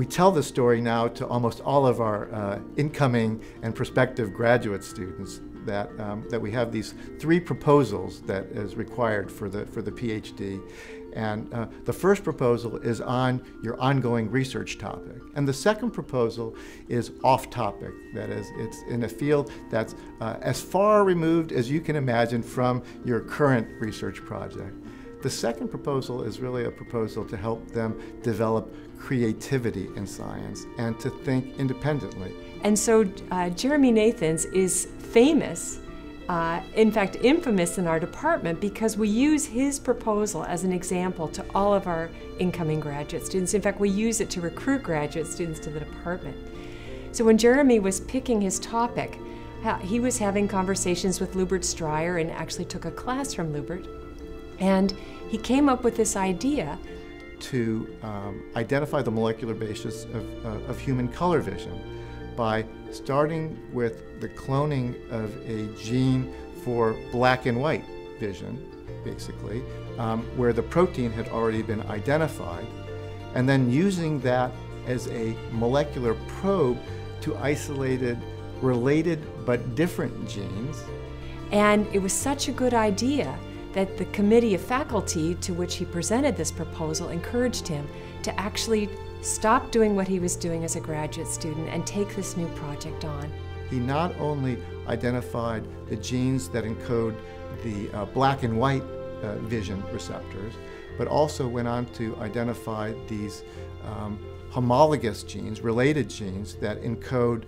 we tell this story now to almost all of our uh, incoming and prospective graduate students that, um, that we have these three proposals that is required for the, for the PhD. And uh, the first proposal is on your ongoing research topic. And the second proposal is off topic. That is, it's in a field that's uh, as far removed as you can imagine from your current research project. The second proposal is really a proposal to help them develop creativity in science and to think independently. And so uh, Jeremy Nathans is famous, uh, in fact, infamous in our department because we use his proposal as an example to all of our incoming graduate students. In fact, we use it to recruit graduate students to the department. So when Jeremy was picking his topic, he was having conversations with Lubert Stryer and actually took a class from Lubert. And he came up with this idea to um, identify the molecular basis of, uh, of human color vision by starting with the cloning of a gene for black and white vision, basically, um, where the protein had already been identified, and then using that as a molecular probe to isolated related but different genes. And it was such a good idea that the committee of faculty to which he presented this proposal encouraged him to actually stop doing what he was doing as a graduate student and take this new project on. He not only identified the genes that encode the uh, black and white uh, vision receptors, but also went on to identify these um, homologous genes, related genes, that encode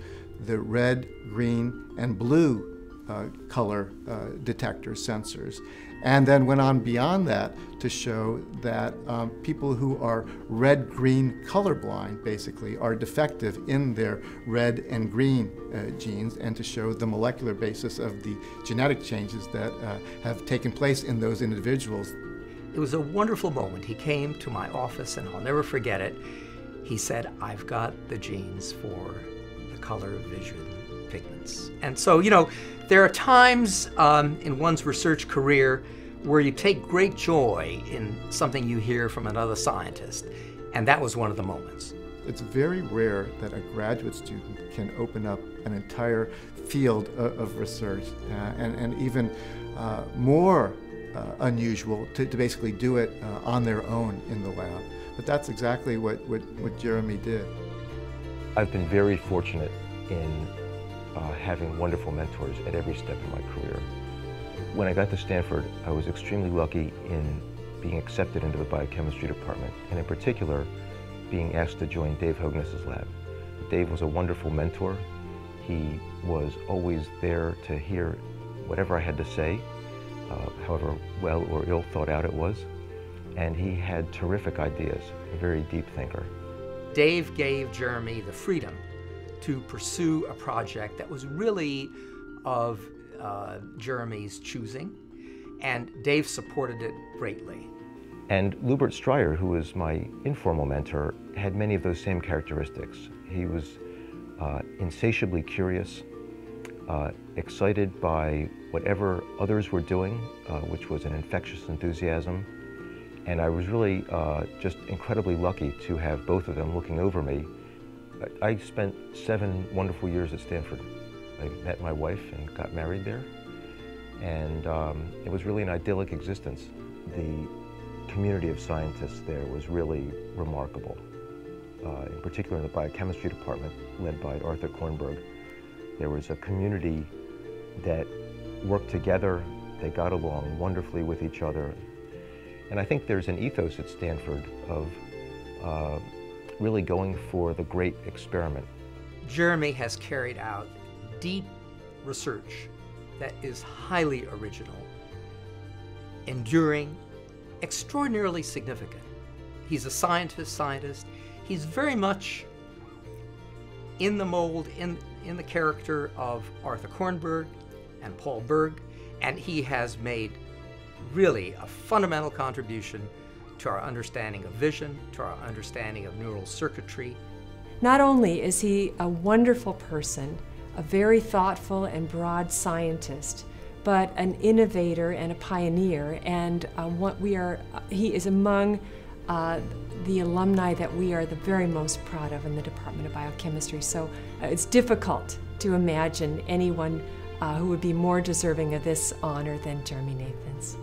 the red, green, and blue uh, color uh, detectors, sensors and then went on beyond that to show that um, people who are red green colorblind basically are defective in their red and green uh, genes and to show the molecular basis of the genetic changes that uh, have taken place in those individuals. It was a wonderful moment. He came to my office and I'll never forget it. He said, I've got the genes for the color vision pigments. And so, you know, there are times um, in one's research career where you take great joy in something you hear from another scientist, and that was one of the moments. It's very rare that a graduate student can open up an entire field of, of research, uh, and, and even uh, more uh, unusual to, to, basically do it uh, on their own in the lab. But that's exactly what, what, what Jeremy did. I've been very fortunate in uh, having wonderful mentors at every step in my career. When I got to Stanford, I was extremely lucky in being accepted into the biochemistry department, and in particular, being asked to join Dave Hogness's lab. Dave was a wonderful mentor. He was always there to hear whatever I had to say, uh, however well or ill thought out it was. And he had terrific ideas, a very deep thinker. Dave gave Jeremy the freedom to pursue a project that was really of uh, Jeremy's choosing, and Dave supported it greatly. And Lubert Stryer, who was my informal mentor, had many of those same characteristics. He was uh, insatiably curious, uh, excited by whatever others were doing, uh, which was an infectious enthusiasm. And I was really uh, just incredibly lucky to have both of them looking over me I spent seven wonderful years at Stanford. I met my wife and got married there. And um, it was really an idyllic existence. The community of scientists there was really remarkable. Uh, in particular in the biochemistry department, led by Arthur Kornberg. There was a community that worked together, they got along wonderfully with each other. And I think there's an ethos at Stanford of uh, really going for the great experiment. Jeremy has carried out deep research that is highly original, enduring, extraordinarily significant. He's a scientist, scientist. He's very much in the mold, in, in the character of Arthur Kornberg and Paul Berg, and he has made really a fundamental contribution to our understanding of vision, to our understanding of neural circuitry. Not only is he a wonderful person, a very thoughtful and broad scientist, but an innovator and a pioneer. And um, what we are, he is among uh, the alumni that we are the very most proud of in the Department of Biochemistry. So uh, it's difficult to imagine anyone uh, who would be more deserving of this honor than Jeremy Nathans.